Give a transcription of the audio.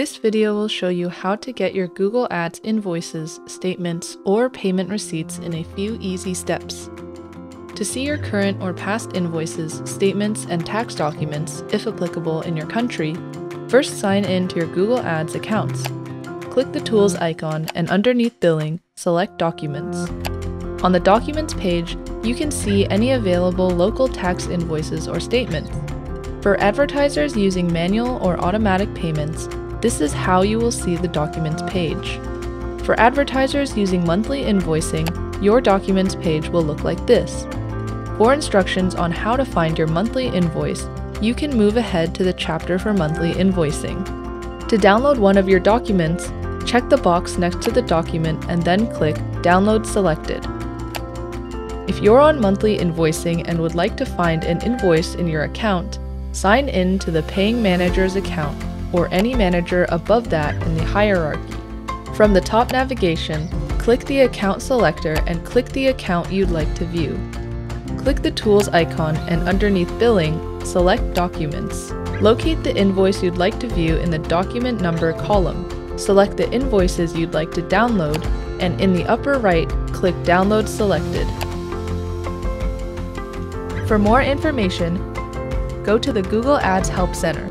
This video will show you how to get your Google Ads invoices, statements, or payment receipts in a few easy steps. To see your current or past invoices, statements, and tax documents, if applicable in your country, first sign in to your Google Ads accounts. Click the Tools icon and underneath Billing, select Documents. On the Documents page, you can see any available local tax invoices or statements. For advertisers using manual or automatic payments, this is how you will see the Documents page. For advertisers using monthly invoicing, your Documents page will look like this. For instructions on how to find your monthly invoice, you can move ahead to the chapter for monthly invoicing. To download one of your documents, check the box next to the document and then click Download Selected. If you're on monthly invoicing and would like to find an invoice in your account, sign in to the Paying Manager's account or any manager above that in the hierarchy. From the top navigation, click the account selector and click the account you'd like to view. Click the Tools icon and underneath Billing, select Documents. Locate the invoice you'd like to view in the Document Number column. Select the invoices you'd like to download, and in the upper right, click Download Selected. For more information, go to the Google Ads Help Center.